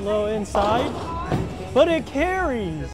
Low inside, but it carries.